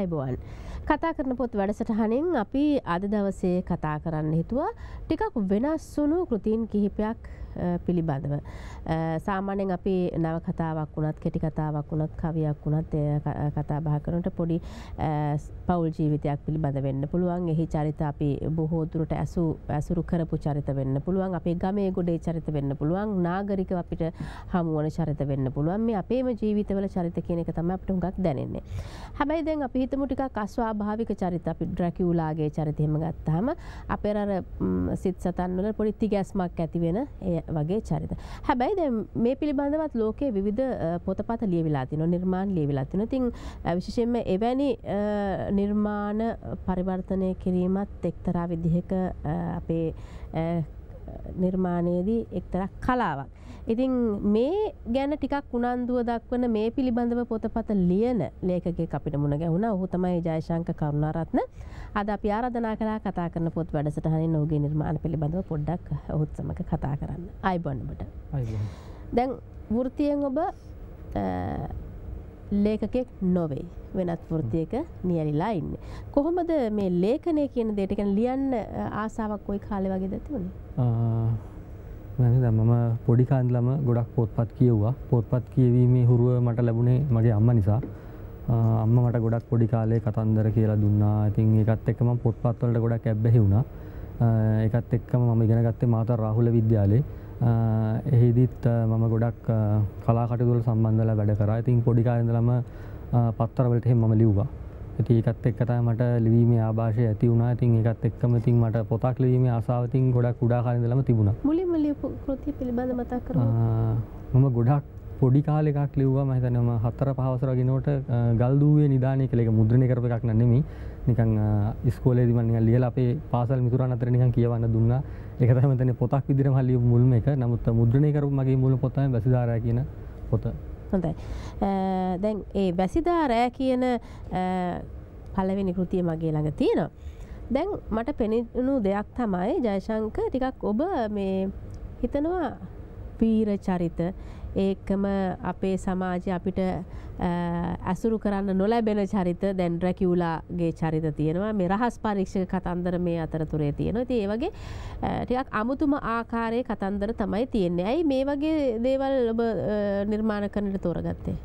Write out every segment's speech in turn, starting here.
අයිබෝවන්. කතා කරන පොත් වැඩසටහනින් අපි අද දවසේ කතා කරන්න හිතුවා ටිකක් වෙනස්සුණු කෘතින් කිහිපයක් පිළිබඳව. සාමානෙන් අපි නව කතාවක් වුණත් කෙටි කතාවක් වුණත් කවියක් වුණත් කතා බහ කරනට පොඩි පවුල් ජීවිතයක් පිළිබඳ වෙන්න පුළුවන් එහි චරිත අපි බොහෝදුරට ඇසු ඇසුරු කරපු චරිත වෙන්න පුළුවන් අපේ ගමේ ගොඩේ චරිත වෙන්න පුළුවන් නාගරික අපිට හමුවන චරිත වෙන්න පුළුවන් මේ අපේම ජීවිතවල චරිත කියන එක තමයි අපිට හුඟක් දැනෙන්නේ. හැබැයි දැන් අපි හිතමු ටිකක් අස්වාභාවික චරිත අපි ඩ්‍රැකියුලාගේ චරිත එහෙම ගත්තාම අපේ අර සිත් සතන් වල පොඩි තිගැස්මක් ඇති වෙන ඒ වගේ චරිත. හැබැයි දැන් මේ පිළිබඳවත් ලෝකයේ විවිධ පොතපත ලියවිලා තිනවා නිර්මාණ ලියවිලා තිනවා. ඉතින් විශේෂයෙන්ම එවැනි නිර්මාණ පරිවර්තනය කිරීමත් එක්තරා විදිහක අපේ නිර්මාණයේදී එක්තරා කලාවක්. ඉතින් මේ ගැන ටිකක් උනන්දුව දක්වන මේ පිළිබඳව පොතපත ලියන ලේඛකයෙක් අපිට මුණ ගැහුණා. ඔහු තමයි ජයශංක කරුණාරත්න. අද අපි ආරාධනා කළා කතා කරන පොත් වැඩසටහනින් ඔහුගේ නිර්මාණ පිළිබඳව පොඩ්ඩක් ඔහුත් සමග කතා කරන්න. ආයිබෝන් ඔබට. දැන් වෘත්තියෙන් ඔබ ලේඛකෙක් නොවේ. වෙනත් වෘතියක නියැලිලා ඉන්න. කොහොමද මේ ලේඛනය කියන දේට ගැන ලියන්න ආසාවක් කොයි කාලෙ වගේ දැතිවුණේ? මම පොඩි කාන්දලම ගොඩක් පොත්පත් කියව්වා පොත්පත් කියවීමේ හුරුව මට ලැබුණේ මගේ අම්ම නිසා අම්ම මට ගොඩක් පොඩි කාලේ කතන්දර කියලා දුන්නා ඉතින් ඒකත් එක්කම පොත්පත්වලට ගොඩක් ඇබ්බැහි වුණා ඒකත් එක්කම මම ඉගෙන ගත්තේ මාතර රාහුල විද්‍යාලේ එහිදිත් මම ගොඩක් කලා කටයුතුවල සම්බන්ධලා වැඩ කරා ඉතින් පොඩි කාලේ ඉඳලම පත්තරවලට එහෙම මම ලිව්වා ඉතින් ඒකත් එක්ක තමයි මට ලිවීමේ ආభాෂය ඇති වුණා. ඉතින් ඒකත් එක්කම ඉතින් මට පොතක් ලිවීමේ ආසාව ඉතින් ගොඩක් කුඩා කාලේ ඉඳලම තිබුණා. මුලින්ම ලියපු කෘතිය පිළිබඳ මතක් කරමු. මම ගොඩක් පොඩි කාලේ එකක් ලිව්වා මම හිතන්නේ මම හතර පහ වසර වගේනකොට ගල්දුවේ නිදානේ කියලා ඒක මුද්‍රණය කරපු එකක් නෙමෙයි. නිකන් ඉස්කෝලේදී මම නිකන් ලියලා අපේ පාසල් මිතුරන් අතර නිකන් කියවන්න දුන්නා. ඒක තමයි මම පොතක් විදිහට මම ලියපු මුල්ම එක. නමුත් මුද්‍රණය කරපු මගේ මුල් පොත තමයි බැසිදාරා කියන පොත. හොඳයි. දැන් ඒ වැසිදා රෑ කියන පලවෙනි කෘතිය මගේ ළඟ තියෙනවා. දැන් මට පෙනෙනු දෙයක් තමයි ජයශංක ටිකක් ඔබ මේ හිතනවා පීර චරිත ඒකම අපේ සමාජය අපිට ඇසුරු කරන්න නොලැබෙන චරිත දැන් රැකිවුලාගේ චරිත තියෙනවා මේ රහස් පරීක්ෂක කතන්දර මේ අතරතුරේ තියෙනවා ඉතින් ඒ වගේ ටිකක් අමුතුම ආකාරයේ කතන්දර තමයි තියෙන්නේ. ඇයි මේ වගේ දේවල් ඔබ නිර්මාණ කරන්නට තෝරගත්තේ?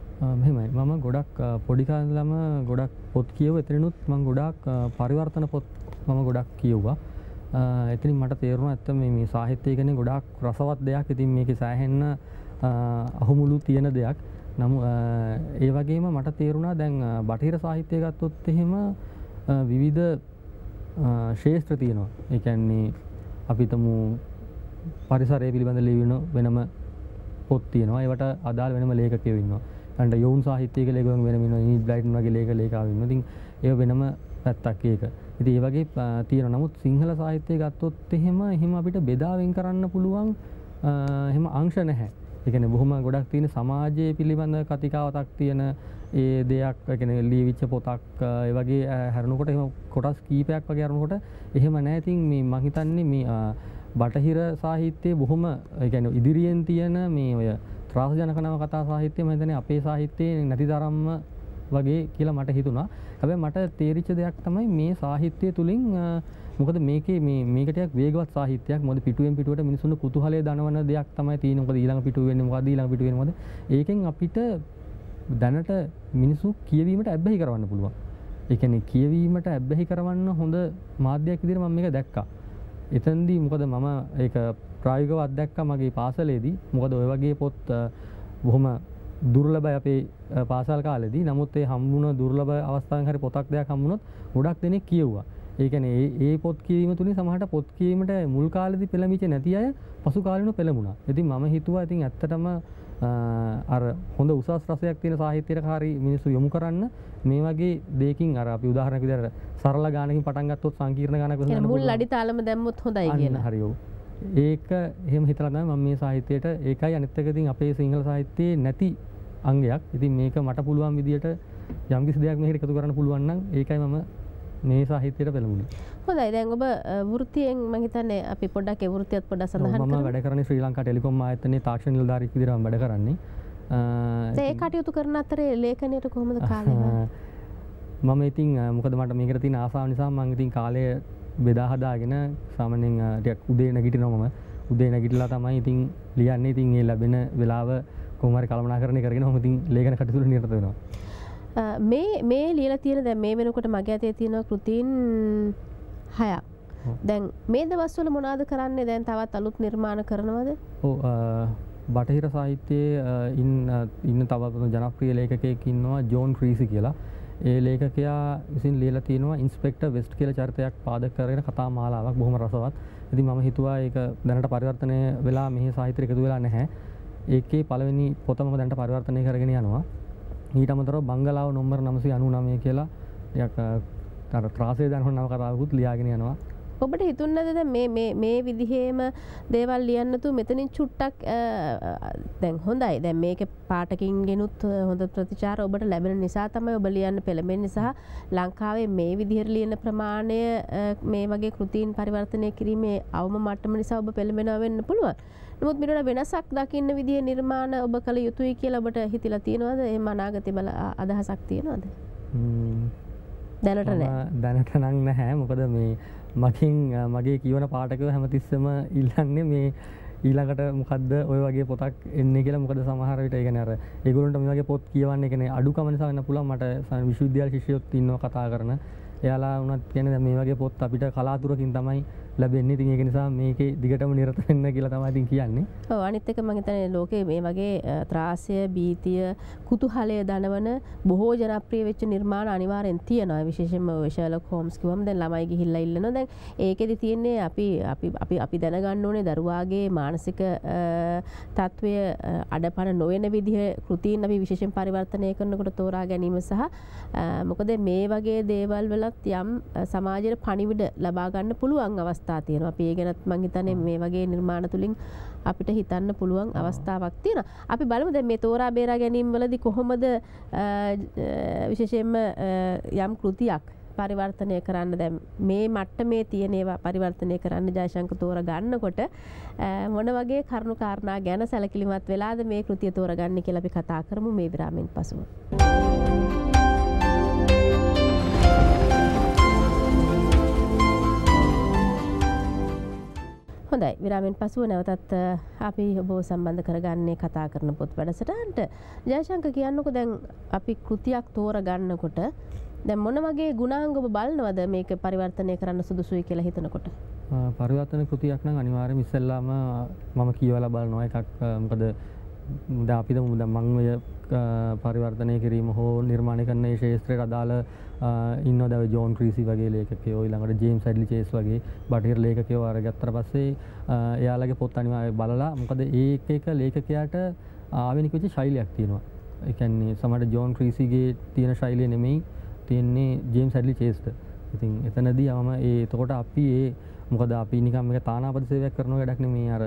මෙහෙමයි මම ගොඩක් පොඩි කාලේ ඉඳලම ගොඩක් පොත් කියව එතනිනුත් මම ගොඩක් පරිවර්තන පොත් මම ගොඩක් කියවුවා. එතනින් මට තේරුණා ඇත්ත මේ මේ සාහිත්‍යය කියන්නේ ගොඩාක් රසවත් දෙයක්. ඉතින් මේකේ සෑහෙන්න අහුමුළු තියෙන දෙයක්. නමු ඒ වගේම මට තේරුණා දැන් බටහිර සාහිත්‍යය ගත්තොත් එහෙම විවිධ ශේෂ්ත්‍ර තියෙනවා. ඒ කියන්නේ අපිටම පරිසරය පිළිබඳ ලියවෙන වෙනම පොත් තියෙනවා. ඒවට අදාළ වෙනම ලේඛකයෝ ඉන්නවා. අන්ට යොවුන් සාහිත්‍යයක ලේඛකයන් වෙනම ඉන්නවා. ඉනි බ්ලයිටන් වගේ ලේඛක ලේඛාවෝ ඉන්නවා. ඉතින් ඒ වෙනම පැත්තක් ඒක. ඉතින් ඒ වගේ තියෙනවා. නමුත් සිංහල සාහිත්‍යය ගත්තොත් එහෙම එහෙම අපිට බෙදා වෙන් කරන්න පුළුවන් එහෙම අංශ නැහැ. එකන බොහොම ගොඩක් තියෙන සමාජය පිළිබඳ කතිකාවතක් තියෙන ඒ දෙයක් එකන ලියවිච්ච පොතක් ඒ වගේ හැරනකොට එම කොටස් කීපයක් වගේ අරනකොට එහෙම නෑතින් මේ මහිතන්නේ මේ බටහිර සාහිත්‍යය බොහොම ගැන ඉදිරියෙන් තියෙන මේ ඔය ත්‍රාස ජනකනව කතා සාහිත්‍යය මහිතන අපේ සාහිත්‍යය නැති තරම්ම වගේ කියලා මට හිතුණා. හැබැ මට තේරිච්ච දෙයක් තමයි මේ සාහිත්‍යය තුළින් මොකද මේක මේකටයක් වේගවත් සාහිත්‍යයක්. මොද පිටුවෙන් පිටුවට මිනිසුන් කුතුහලය දනවන දෙයක් තමයි තියෙන මොකද ඊළඟ පිටුව වෙන්නේ මොකද ඊළඟ පිටුව වෙන්නේ මොකද ඒකෙන් අපිට දැනට මිනිස්සු කියවීමට ඇබ්බැහි කරවන්න පුළුවන්. ඒ කියන්නේ කියවීමට ඇබ්බැහි කරවන්න හොඳ මාධ්‍යයක් විදිහට මම මේක දැක්කා. එතනදී මොකද මම ඒක ප්‍රායෝගිකව අත්දැක්කා මගේ පාසලේදී. මොකද ඔය වගේ පොත් බොහොම දුර්ලභයි අපේ පාසල් කාලෙදී. නමුත් ඒ හම්බුණ දුර්ලභ අවස්ථාවෙන් හරි පොතක් දෙයක් හම්බුනොත් ගොඩක් දෙනෙක් කියුවා ඒකන ඒ පොත් කියීම තුළින් සමහට පොත් කීමට මුල් කාලෙදි පෙළමිච නැති අය පසු කාලනු පෙළමුණා ඉතින් මම හිතුවා ඉතින් ඇත්තටම අර හොඳ උසස් රසයක් තියෙන සාහිත්‍යයට කාරි මිනිස්සු යොමු කරන්න. මේ වගේ දෙකින් අර අපි උදාහරණයක් විදිහට සරල ගානකින් පටන් ගත්තොත් සංකීර්ණ ගානක් මුල් අඩි තාලම දැම්මොත් හොඳයි කියන හරියෝ ඒක එහෙම හිතලා තමයි මම මේ සාහිත්‍යයට ඒකයි අනිත් එක ඉතින් අපේ සිංහල සාහිත්‍යයේ නැති අංගයක්. ඉතින් මේක මට පුළුවන් විදියට යම්කිසි දෙයක් මේකට එකතු කරන්න පුළුවන් නම් ඒකයි මම මේ සාහිත්‍යයට පෙළඹුණේ. හොඳයි දැන් ඔබ වෘත්තියෙන් මම හිතන්නේ අපි පොඩ්ඩක් ඒ වෘත්තියත් පොඩ්ඩක් සඳහන් කරමු. මම වැඩ කරන්නේ ශ්‍රී ලංකා ටෙලිකොම් ආයතනයේ තාක්ෂණ නිලධාරියෙක් විදිහට මම වැඩ කරන්නේ. ඒ කටයුතු කරන අතරේ ලේඛනයට කොහොමද කාලය මම ඉතින් මොකද මට මේකට තින ආසාාව නිසා මං ඉතින් කාලය බෙදාහදාගෙන සාමනෙන් ටයක් උදේ නැගිටි නොමම උදේ නැගිටලා තමයි ඉතින් ලියන්නේ. ඉතින් ඒ ලැබෙන වෙලාව කොමරි කල්මනා කරන කරගෙන හොමතින් ලේගන කටතුර නිර්තවෙනවා මේ මේ ලියල තියෙන දැ මේ වෙනකොට මගේ අතේ තියෙන කෘතින් හයක්. දැන් මේ දවස්වල මොනාද කරන්නේ? දැන් තවත් අලුත් නිර්මාණ කරනවද? බටහිර සාහිත්‍යයේ ඉන්න තවත් ජනප්‍රිය ලේකකයෙක් ඉන්නවා ජෝන් ක්‍රීසි කියලා ඒ ලේකකයා විසින් ලියලා තියෙනවා ඉන්ස්පෙක්ට වෙස්ට් කියල චරිතයක් පාද කරගෙන කතා මාලාවක් බොහොම රසවත්. ඉති ම හිතුවා ඒක දැනට පරිවර්තනය වෙලා මෙහි සාහිත්‍ර එකතු වෙලා නැහැ. ඒකේ පළවෙනි පොතම දැන්ට පරිවර්තනය කරගෙන යනවා. ඊට අමතරව බංගලාව නොම්බර නමසි අනු නමය කියලා යක් ත්‍රාසය දනහ නව කරාවකුත් ලියාගෙන යනවා. ඔබට හිතුන්නද මේ විදිහේම දේවල් ලියන්නතු මෙතනින් චුට්ටක් දැන් හොඳයි. දැන් මේක පාටකින් ගෙනුත් හොඳ ප්‍රතිචාර ඔබට ලැබෙන නිසා තමයි ඔබ ලියන්න පෙළඹෙන නිසා ලංකාවේ මේ විදිහර ලියන ප්‍රමාණය මේ වගේ කෘතින් පරිවර්තනය කිරීමේ අවම මට්ටම නිසා ඔබ පෙළඹෙනවා වෙන්න පුළුවන්. නමුත් මිට වෙනසක් දකින්න විදිහ නිර්මාණ ඔබ කළ යුතුයි කියලා ඔබට හිතිලා තියෙනවද? එම අනාගත බල අදහසක් තියෙනවද? දැනට නෑ. දැනට නං නැහැ. මොකද මේ මකින් මගේ කියවන පාටකව හැමතිස්සම ඉල්ලන්නේ මේ ඊළඟට මොකක්ද ඔය වගේ පොතක් එන්න කියලා. මොකද සමහරවිට ඒගනර ඒගුලන්ට මේගේ පොත් කියවන්නේ කෙන අඩු කමනිසාන්න පුළ මට විශවිද්‍යාල ශිෂයොත් ඉන්න කතා කරන. එයාලා වනත් කියන මේ වගේ පොත් අපිට කලාතුරකින් තමයි ලැබෙන්නේ. තින් ඒක නිසා මේක දිගටම නිරත වෙන්න කියලා තමයිතින් කියන්නේ. අනිත්තක මහිතන ලෝකේ මේ වගේ ත්‍රාසය බීතිය කුතුහලය දනවන බොහෝ ජනප්‍රිය වෙච්ච නිර්මාණ අනිවාරෙන් තියනවා. විශේෂම ශල කෝම්ස්කිවම් දැන් ළමයි ගිහිල්ල ඉල්ලන දැන් ඒකෙද තියෙන්නේ අපි අපි අපි දැනගන්න ඕනේ දරුවාගේ මානසික තත්ත්වය අඩපන නොවෙන විදිහ කෘතින් අපි විශේෂෙන් පරිවර්තනය කරනකොට තෝරා ගැනීම සහ මොකද මේ වගේ දේවල් වලත් යම් සමාජයට පනිවිඩ ලබාගන්න පුළුවන් අවස්ථ අවස්ථා තියෙනවා අපි ඒ ගැනත් මං හිතන්නේ මේ වගේ නිර්මාණ තුලින් අපිට හිතන්න පුළුවන් අවස්ථාවක් තියෙනවා. අපි බලමු දැන් මේ තෝරා බේරා ගැනීම වලදී කොහොමද විශේෂයෙන්ම යම් කෘතියක් පරිවර්තනය කරන්න දැම් මේ මට්ට මේ තියනේවා පරිවර්තනය කරන්න ජයශංක තෝර ගන්නකොට මොන වගේ කරුණු කාරණා ගැන සැලකිලිමත් වෙලාද මේ කෘතිය තෝරගන්න කියලපි කතා කරමු මේ විරාමෙන් පසුව. හොඳයි. විරාමෙන් පසුව නැවතත් අපි ඔබෝ සම්බන්ධ කරගන්නේ කතා කරන පොත් වැඩසටහන්ට. ජයශංක කියන්නක දැන් අපි කෘතියක් තෝර ගන්නකොට දැන් මොන වගේ ගුණාංග ඔබ බලනවද මේක පරිවර්තනය කරන්න සුදුසුයි කියලා හිතනකොට? පරිවර්තන කෘතියක් නම් අනිවාර්යයෙන්ම ඉස්සෙල්ලාම මම කියවලා බලනවා එකක් මොකද ද අපිට මුද මංවය පරිවර්තනය කිරීම හෝ නිර්මාණය කරන්න ඒ ශේත්‍රයට අදාළ ඉන්න දැව ජෝන් ක්‍රීසි වගේ ලේකයෝ ළඟට ජේම් සැඩලි චේස් වගේ බටහිර ලේකයෝ අර ගත්තර පස්සේ එයාලගේ පොත් අනිවාය බලලා මොකද ඒක එක ලේකකයාට ආවෙනිකච ශෛලයක් තියෙනවා. එකන්නේ සමට ජෝන් ක්‍රීසිගේ තියෙන ශෛලය නෙමෙයි තියෙන්නේ ජේම් සැඩලි චේස්ට. ඉතින් එතනදී යම ඒ තකොට අපි ඒ මොකද අපි නිකම් එක තානාපති සේවයක් කරන වැඩක්න මේ අර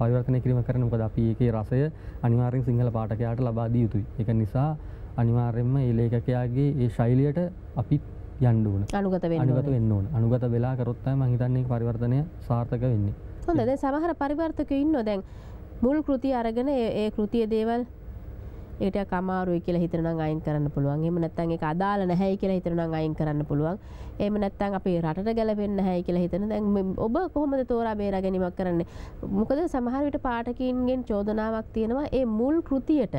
පරිවර්තනය කිරීම කරන මොකද අපි ඒකේ රසය අනිවාර්යෙන් සිංහල පාඨකයාට ලබා දී යුතුයි. ඒක නිසා අනිවාර්යෙන්ම ඒ ලේඛකයාගේ ඒ ශෛලියට අපිත් යන්න ඕන. අනුගත වෙන්න අනුගත වෙන්න ඕන. අනුගත වෙලා කරොත් තමයි මම හිතන්නේ පරිවර්තනය සාර්ථක වෙන්නේ. හොඳ දැන් සමහර පරිවර්තකයෝ ඉන්නවා දැන් මුල් කෘතිය අරගෙන ඒ කෘතිය දේවල් ඒට කමාරුයි කියලා හිතනනම් අයින් කරන්න පුළුවන්. එම නැත්තන් එක අදාල නැහැයි කියලා හිතනනම් අයින් කරන්න පුළුවන්. එම නැත්තන් අපේ රටට ගැලපෙන්න්න හැයි කියලා හිතන දැන් ඔබ කොහොමද තෝරා බේර ගැනීමක් කරන්න? මොකද සමහරවිට පාටකින්ගෙන් චෝදනාවක් තියෙනවා. ඒ මුල් කෘතියට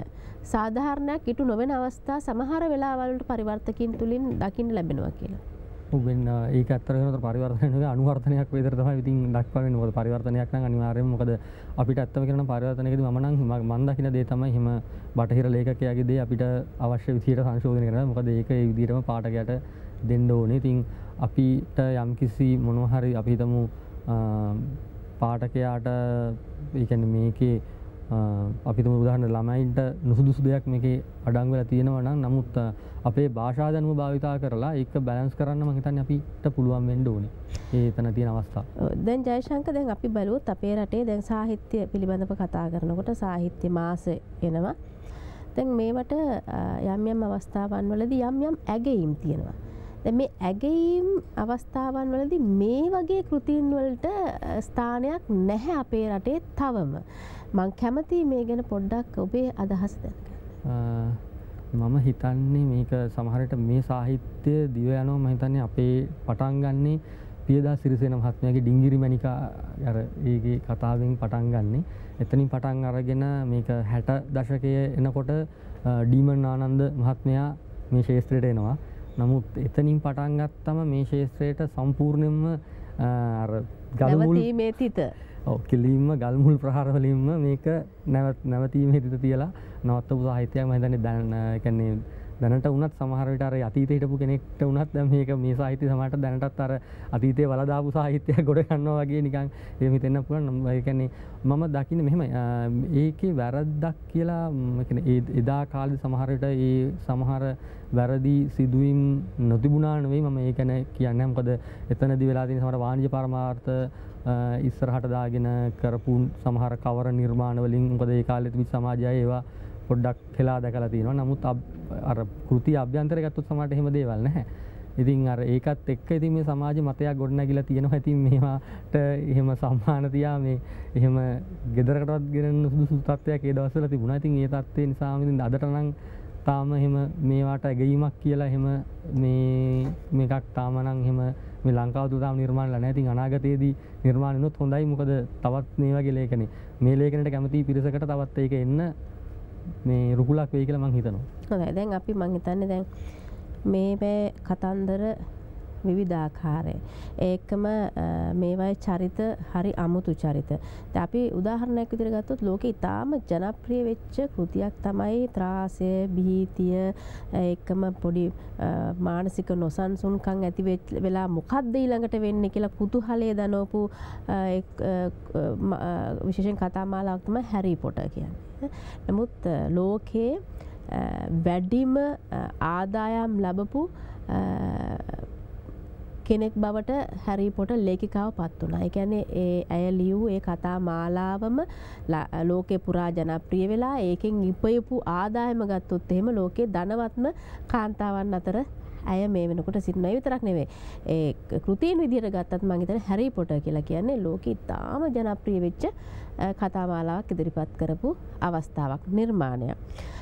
සාධාරණයක් ඉටු නොවෙන අවස්ථා සමහර වෙලාවලට පරිවර්තකින් තුළින් දකිින් ලැබෙනවා කියලා. වෙන්න ඒ අත්තරනට පරිවර්තනය අනුවර්තනයක් වෙදරතම ඉතින් දක්වන ොද පරිවර්තනයක් අනිවාරය මොකද අපිට ඇත්තම කරන පරිවර්තනයක මනන් මන්දකින දේ තමයි හෙම බටහිර ලේකකයාගේ දේ අපිට අවශ්‍ය විසිට සංශෝධන කරන මොකද ඒක විදිරම පාටකයට දෙන්න ඕනේ. තින් අපිට යම්කිසි මොනොහරි අපිතමු පාටකයාට ඒකැන මේකේ අපිතුම උදාහන්න ළමයින්ට නුසුදුසු දෙයක් මේක අඩංවෙලා තියෙනවනම් නමුත් අපේ භාෂාදනුව භාවිතා කරලා එක බැලන්ස් කරන්න මහිතන් අපිට පුළුවන් වෙන්ඩ ඕන. ඒ තන තියෙන අවස්ථා. දැන් ජයශංක දැන් අපි බලුත් අපේ රටේ දැන් සාහිත්‍ය පිළිබඳව කතා කරනකොට සාහිත්‍ය මාස එනවා. දැන් මේවට යම් යම් අවස්ථාවන් වලදී යම් යම් ඇගයීම් තියෙනවා. දැ මේ ඇගයීම් අවස්ථාවන් වලදී මේ වගේ කෘතින් වලට ස්ථානයක් නැහැ අපේ රටේ තවම මං කැමති මේ ගැන පොඩ්ඩක් ඔබේ අදහස් දැනගන්න. මම හිතන්නේ මේක සමහරට මේ සාහිත්‍ය දිව යනවා මම හිතන්නේ අපේ පටන් ගන්නේ පියදා සිරිසේන මහත්මයාගේ ඩිංගිරි මණිකා අර ඒගේ කතාවෙන් පටන් ගන්නෙ. එතනින් පටන් අරගෙන මේක 60 දශකයේ එනකොට ඩීමන් ආනන්ද මහත්මයා මේ ශේත්‍රයට එනවා. නමුත් එතනින් පටන් ගත්තම මේ ශේත්‍රයට සම්පූර්ණයෙන්ම අර ගල්මුල් මේ තිත. කෙලීම ගල්මුල් ප්‍රහාරවලින්ම මේක නැවතීම හිතිත තියලා නවත්තපු සාහිත්‍යයක් මහිතන්නේ දැන්න කැන්නේ දැනට උනත් සමහරට අර අතීතය හිටපු කෙනෙක්ට උනත් මේක මේ සාහිත්‍ය සමට දැනටත් අර අතීතය වලදාපු සාහිත්‍යය ගොඩ ගන්නවා වගේ නිකන් එහෙම හිතෙන්න පුළුවන්. නම් ඒ කියන්නේ මම දකින්නේ මෙහෙමයි. ඒකේ වැරද්දක් කියලා එදා කාලේ සමහරට ඒ සමහර වැරදි සිදුවීම් නොතිබුණා නෙවෙයි මම ඒ කියන්නේ කියන්නේ. මොකද එතනදී වෙලා තියෙන සමහර වාණිජ පරමාර්ථ ඉස්සරහට දාගෙන කරපු සමහර කවර නිර්මාණ වලින් මොකද ඒ කාලේ තිබිච්ච සමාජය ඒවා පොඩ්ඩක් හෙලා දැකලා තියෙනවා. නමුත් අර කෘති අභ්‍යන්තරය ගත්තොත් සමහරට එහෙම දේවල් නැහැ. ඉතින් අර ඒකත් එක්ක ඉතින් මේ සමාජ මතයක් ගොඩනැගිලා තියෙනවා. ඉතින් මේවාට එහෙම සම්මාන තියා මේ එහෙම ගෙදරකටවත් ගෙනන්න සුදුසු තත්ත්වයක් ඒ දවස්වල තිබුණා. ඉතින් ඒ තත්ත්වේ නිසා ඉතින් අදට නම් තාම එහෙම මේවාට ඇගීමක් කියලා එහෙම මේ මේකක් තාම නම් එහෙම මේ ලංකාව තුළ තාම නිර්මාණලා නැහැ. ඉතින් අනාගතයේදී නිර්මාණ වෙනොත් හොඳයි. මොකද තවත් මේ වගේ ලේඛනේ මේ ලේඛනයට කැමති පිරිසකට තවත් ඒක එන්න මේ රුකුලක් වෙයි කියලා මං හිතනවා. හොඳයි. දැන් අපි මං හිතන්නේ දැන් මේ බෑ කතන්දර විවිධාකාරය. ඒකම මේවයි චරිත හරි අමුතු චරිත. අපි උදාහරණයක් විදිහට ගත්තොත් ලෝකේ ඉතාම ජනප්‍රිය වෙච්ච කෘතියක් තමයි ත්‍රාසය, බිහිතිය, ඒකම පොඩි මානසික නොසන්සුන්කම් ඇති වෙලා මොකද්ද ඊළඟට වෙන්නේ කියලා කුතුහලය දනවපු විශේෂයෙන් කතා මාලාවක් තමයි හැරි පොටර් කියන්නේ. නමුත් ලෝකයේ වැඩිම ආදායම් ලබපු කෙනෙක් බවට හැරිපොට ලේකිකාව පත් වුණා. ඒ කියන්නේ ඒ ඇය ලියූ ඒ කතා මාලාවම ලෝකේ පුරා ජනප්‍රිය වෙලා ඒකෙන් ඉපයපු ආදායම ගත්තොත් එහෙම ලෝකේ ධනවත්ම කාන්තාවන් අතර ඇය මේ වෙනකොට සිටිනවා විතරක් නෙවෙයි. ඒ කෘතීන් විදිහට ගත්තත් මම හිතන්නේ හැරි පොටර් කියලා කියන්නේ ලෝකෙ ඉතාම ජනප්‍රිය වෙච්ච කතාමාලාවක් ඉදිරිපත් කරපු අවස්ථාවක් නිර්මාණයක්.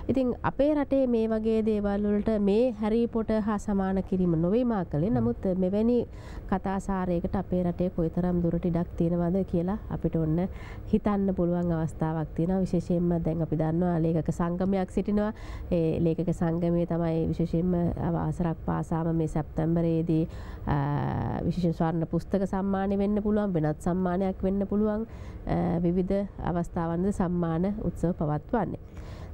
ඉතින් අපේ රටේ මේ වගේ දේවල් වලට මේ හැරි පොට හා සමාන කිරීම නොවේ මා කළේ. නමුත් මෙවැනි කතාසාරයකට අපේ රටේ කොයිතරම් දුරට ඉඩක් තියෙනවද කියලා අපිට ඔන්න හිතන්න පුළුවන් අවස්ථාවක් තියෙනවා. විශේෂයෙන්ම දැන් අපි දන්නවා ලේඛක සංගමයක් සිටිනවා. ඒ ලේඛක සංගමයේ තමයි විශේෂයෙන්ම අවසරක් පාසාම මේ සැප්තැම්බරයේදී විශේෂ ස්වර්ණ පුස්තක සම්මානය වෙන්න පුළුවන් වෙනත් සම්මානයක් වෙන්න පුළුවන් විවිධ අවස්ථාවන්ද සම්මාන උත්සව පවත්වන්නේ.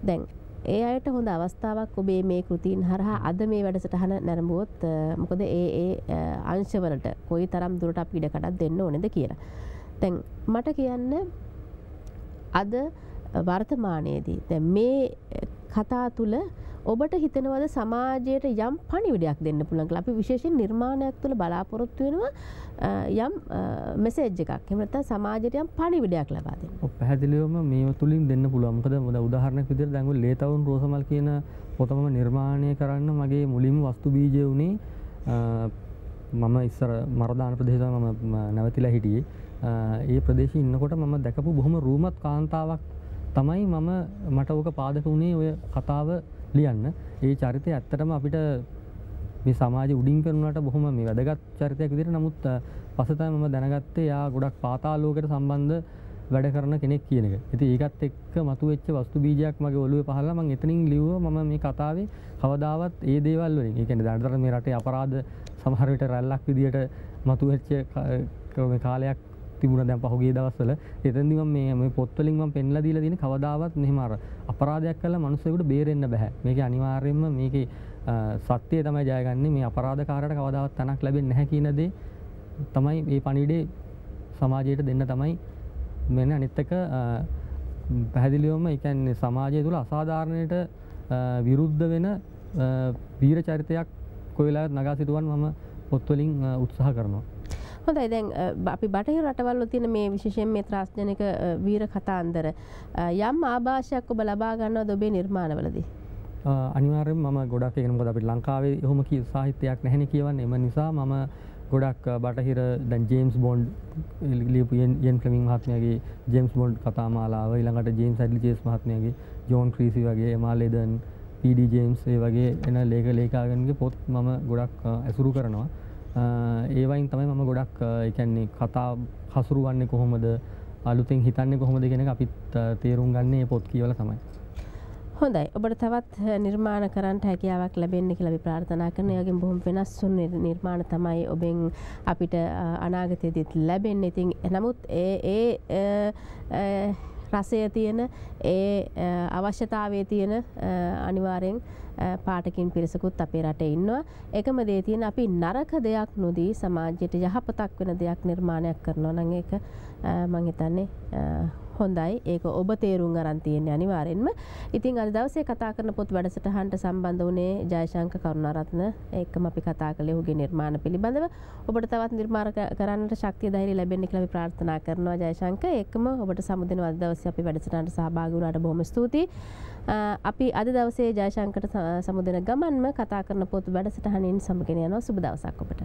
දැන් ඒ අයට හොඳ අවස්ථාවක් ඔබේ මේ කෘතින් හරහා අද මේ වැඩසටහන නැරඹුවොත් මොකද ඒ ඒ අංශවලට කොයි තරම් දුරට අපි ඉඩකඩක් දෙන්න ඕනේද කියලා. දැන් මට කියන්න අද වර්තමානයේදී දැන් මේ කතා තුල ඔබට හිතනවද සමාජයට යම් පණිවිඩයක් දෙන්න පුළුවන් කියලා අපි විශේෂයෙන් නිර්මාණයක් තුළ බලාපොරොත්තු වෙනවා යම් මෙසේජ් එකක් එහෙම නැත්නම් සමාජයට යම් පණිවිඩයක් ලබා දෙන්න. ඔව් පැහැදිලිවම මේව තුලින් දෙන්න පුළුවන්. මොකද මොකද උදාහරණයක් විදිහට දැන් ඔය ලේතවුන් රෝසමල් කියන පොතම නිර්මාණය කරන්න මගේ මුලින්ම වස්තු බීජය උනේ මම ඉස්සර මරදාන ප්‍රදේශ මම නැවතිලා හිටියේ. ඒ ප්‍රදේශයේ ඉන්නකොට මම දැකපු බොහොම රූමත් කාන්තාවක් තමයි මම මට ඕක පාදක වුණේ ඔය කතාව ලියන්න ඒ චරිතය ඇත්තටම අපිට මේ සමාජ උඩින් කරනට බොහොම මේ වැදගත් චරිතයක් විදිහට නමුත් පසුතම මම දැනගත්තේ යා ගොඩක් පාතාලෝකයට සම්බන්ධ වැඩ කරන කෙනෙක් කියන එක. ඉතින් ඒකත් එක්ක මතුවෙච්ච වස්තු බීජයක් මගේ ඔළුවේ පහළලා මම එතනින් ලිව්වා මම මේ කතාවේ කවදාවත් ඒ දේවල් වලින් ඒ කියන්නේ දැනටතර මේ රටේ අපරාධ සමහර විට රැල්ලක් විදියට මතුවෙච්ච කාලයක් තිබුණ දැන් පහුගිය දවස්වල එතෙන්දි මම මේ මේ පොත්වලින් මම පෙන්ලා දීලා තියෙන කවදාවත් මෙහෙම අර අපරාධයක් කළා මිනිස්සුෙකුට බේරෙන්න බෑ. මේකේ අනිවාර්යයෙන්ම මේකේ සත්‍යය තමයි ජයගන්නේ මේ අපරාධකාරයට කවදාවත් තැනක් ලැබෙන්නේ නැහැ කියන දේ තමයි මේ පණිවිඩේ සමාජයට දෙන්න තමයි මෙන්න අනිත් එක පැහැදිලිවම ඒ කියන්නේ සමාජය තුළ අසාධාරණයට විරුද්ධ වෙන වීර චරිතයක් කොයිලාවත් නගා සිටුවන් මම පොත්වලින් උත්සාහ කරනවා. හොඳයි දැන් අපි බටහිර රටවල් වල තියෙන මේ විශේෂයෙන් මේ ත්‍රාස්ජනක වීර කතාන්දර යම් ආభాෂයක් ඔබ ලබා ගන්නවද ඔබේ නිර්මාණවලදී? අනිවාර්යෙන් මම ගොඩක් ඒක මොකද අපිට ලංකාවේ එහෙම කී සාහිත්‍යයක් නැහෙනේ කියවන්නේ. එම නිසා මම ගොඩක් බටහිර දැන් ජේම්ස් බොන්ඩ් ලියපු යන් ෆ්ලෙමිං මහත්මයාගේ ජේම්ස් බොන්ඩ් කතා මාලාව ඊළඟට ජේම්ස් ඇඩ්ලි චේස් මහත්මයාගේ ජෝන් ක්‍රීසි වගේ එමා ලෙදන් පඩ ජේම්ස් ඒ වගේ එන ලේක ලේකාගන්ගේ පොත් මම ගොඩක් ඇසුරු කරනවා ඒවයින් තමයි මම ගොඩක් එකන්නේ කතා හසුරු වන්නේ කොහොමද? අලුතින් හිතන්නේ කොහොමද ගෙන අපිත් තේරුම් ගන්නේ පොත් කියවල තමයි. හොඳයි. ඔබට තවත් නිර්මාණ කරන්න හැකියාවක් ලැබෙන්න කියලා අපි ප්‍රාර්ථනා කරන යගෙන් බොහොම වෙනස් වුන් නිර්මාණ තමයි ඔබෙන් අපිට අනාගතයේදීත් ලැබෙන්නේ. ඉතින් නමුත් ඒ ඒ රසය තියෙන ඒ අවශ්‍යතාවයේ තියෙන අනිවාර්යෙන් පාටකින් පිරිසකුත් අපේ රටේ ඉන්නවා. එකම දේ තියෙන අපි නරක දෙයක් නොදී සමාජයට යහපතක් වෙන දෙයක් නිර්මාණයක් කරනවා නම් ඒක මං හිතන්නේ හොඳයි ඒක ඔබ තේරුම් අරන් තියෙන්නේ අනිවාර්යෙන්ම. ඉතින් අද දවසේ කතා කරන පොත් වැඩසටහනට සම්බන්ධ වුණේ ජයශංක කරුණාරත්න එක්කම අපි කතා කළේ ඔහුගේ නිර්මාණ පිළිබඳව. ඔබට තවත් නිර්මාණ කරන්නට ශක්තිය ධෛර්යය ලැබෙන්න කියලා අපි ප්‍රාර්ථනා කරනවා ජයශංක. එක්කම ඔබට සමුදින අද දවසේ අපි වැඩසටහනට සහභාගී වුණාට බොහොම ස්තුතියි. අපි අද දවසේ ජයශංකට සමුදෙන ගමන්ම කතා කරන පොත් වැඩසටහනින් සමගෙන යනවා සුබ දවසක් ඔබට.